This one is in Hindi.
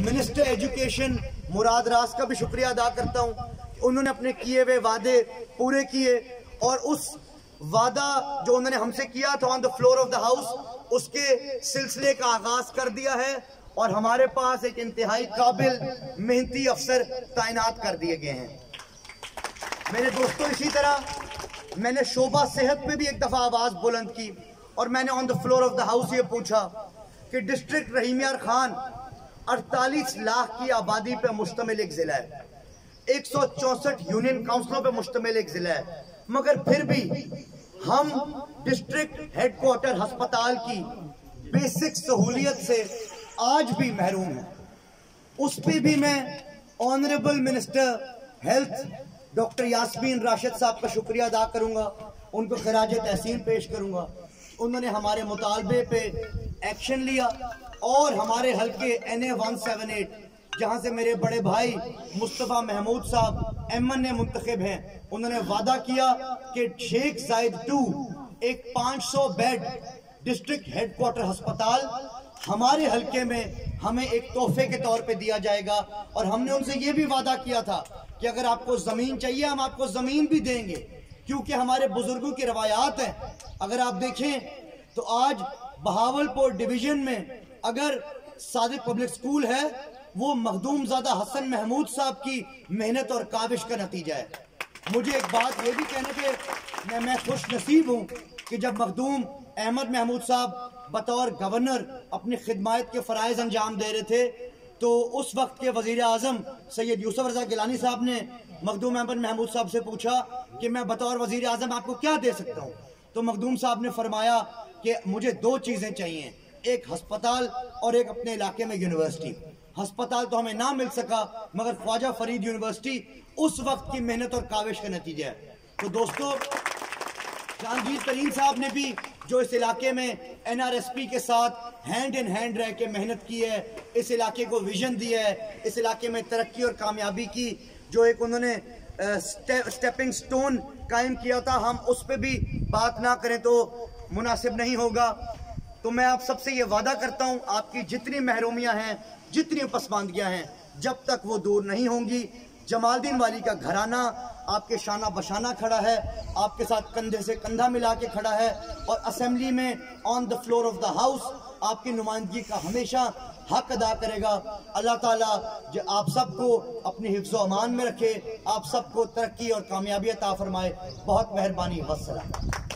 मिनिस्टर एजुकेशन मुराद रास का भी शुक्रिया अदा करता हूँ उन्होंने अपने किए हुए वादे पूरे किए और उस वादा जो उन्होंने हमसे किया था on the floor of the house उसके सिलसिले का आगाज़ कर दिया है और हमारे पास एक इंतहाई काबिल मेहनती अफसर तैनात कर दिए गए हैं मेरे दोस्तों इसी तरह मैंने शोभा सेहत पे भी एक दफ़ा आवाज़ बुलंद की और मैंने on the floor of the house ये पूछा कि डिस्ट्रिक्ट रहीमियार खान 48 लाख की आबादी पर मुश्तमिल एक ज़िला है। एक यूनियन काउंसिलों पे मुश्तमिल एक ज़िला है। मगर फिर भी हम डिस्ट्रिक्ट हेडक्वार्टर अस्पताल की बेसिक सहूलियत से आज भी महरूम है। उस पर भी मैं honourable minister health doctor Yasmeen Rashid साहब का शुक्रिया अदा करूँगा। उनको खराज तहसीन पेश करूँगा। उन्होंने हमारे मुतालबे पे एक्शन लिया और हमारे हल्के N A one seven eight, जहाँ से मेरे बड़े भाई मुस्तफ़ा महमूद साहब एमन ने मुंतखब हैं, उन्होंने वादा किया कि शेख जायद टू, एक 500 बेड डिस्ट्रिक्ट हेडक्वार्टर अस्पताल हमारे हल्के में हमें एक तोहफे के तौर पे दिया जाएगा। और हमने उनसे ये भी वादा किया था कि अगर आपको ज़मीन चाहिए, हम आपको ज़मीन भी देंगे, क्योंकि हमारे बुज़ुर्गों की रवायात हैं। अगर आप देखें तो आज बहावलपुर डिवीज़न में अगर सादिक पब्लिक स्कूल है वो मखदूम ज़्यादा हसन महमूद साहब की मेहनत और काविश का नतीजा है। मुझे एक बात ये भी कहने के मैं, मैं खुश नसीब हूँ कि जब मखदूम अहमद महमूद साहब बतौर गवर्नर अपनी खिदमत के फ़रज़ अंजाम दे रहे थे तो उस वक्त के वज़ीर अजम सैयद यूसुफ रजा गिलानी साहब ने मखदूम अहमद महमूद साहब से पूछा कि मैं बतौर वज़ीर अजम आपको क्या दे सकता हूँ? तो मखदूम साहब ने फरमाया कि मुझे दो चीज़ें चाहिए। एक हस्पताल और एक अपने इलाके में यूनिवर्सिटी हस्पताल तो हमें ना मिल सका मगर ख्वाजा फरीद यूनिवर्सिटी उस वक्त की मेहनत और काविश का नतीजा है। तो दोस्तों जहांगीर तरीन साहब ने भी जो इस इलाके में एनआरएसपी के साथ हैंड इन हैंड रह के मेहनत की है इस इलाके को विजन दिया है इस इलाके में तरक्की और कामयाबी की जो एक उन्होंने स्टे, स्टेपिंग स्टोन कायम किया था हम उस पर भी बात ना करें तो मुनासिब नहीं होगा। तो मैं आप सबसे ये वादा करता हूँ, आपकी जितनी महरूमियाँ हैं, जितनी पसमानदियाँ हैं, जब तक वो दूर नहीं होंगी, जमालदीन वाली का घराना आपके शाना बशाना खड़ा है, आपके साथ कंधे से कंधा मिला के खड़ा है, और असम्बली में on the floor of the house आपकी नुमाइंदगी का हमेशा हक अदा करेगा। अल्लाह ताला जो आप सबको अपनी हिफ्स अमान में रखे, आप सबको तरक्की और कामयाबी अता फरमाए। बहुत मेहरबानी वसलम